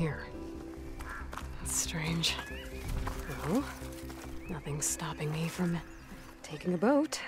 here. That's strange. Well, nothing's stopping me from taking a boat.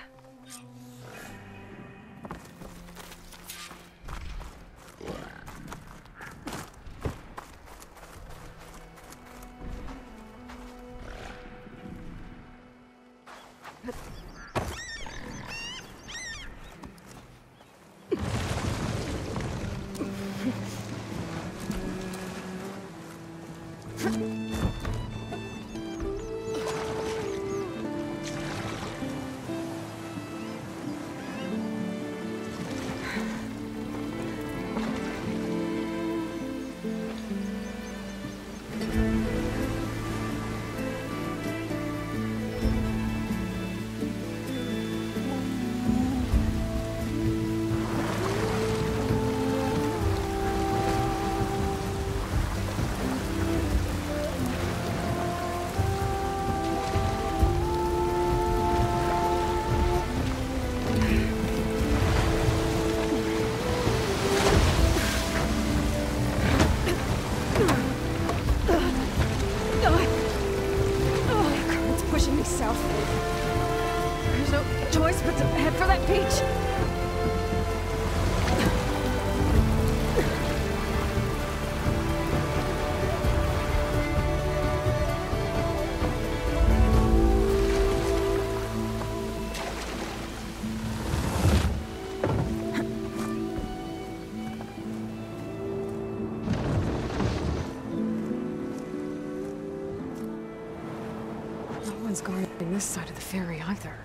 This side of the ferry either.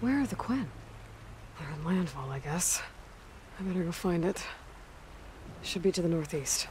Where are the Quen? They're in landfall, I guess. I better go find it. Should be to the northeast.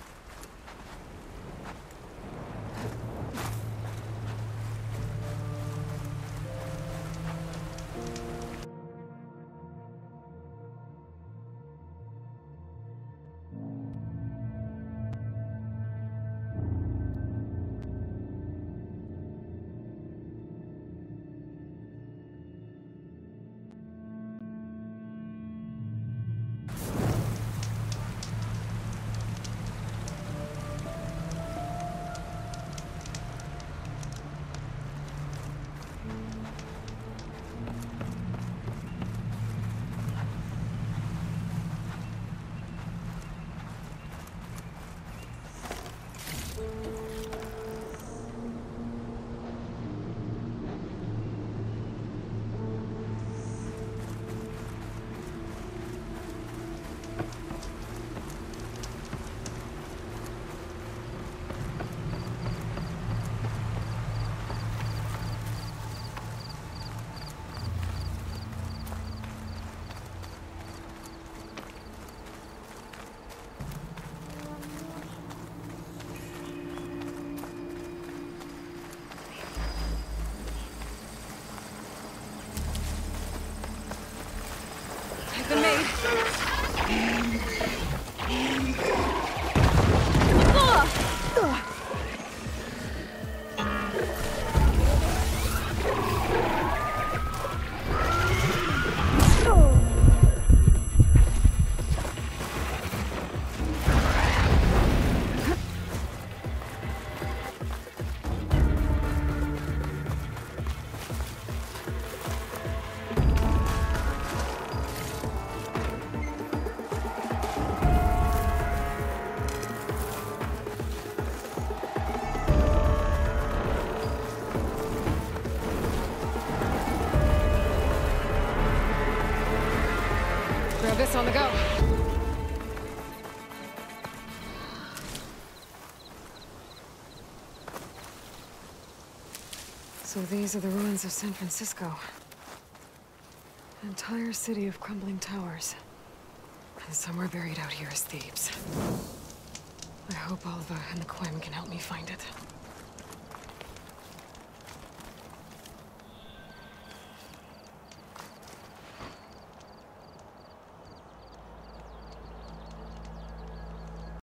This on the go. So these are the ruins of San Francisco. An entire city of crumbling towers. And somewhere buried out here is Thebes. I hope Alva and the Quen can help me find it.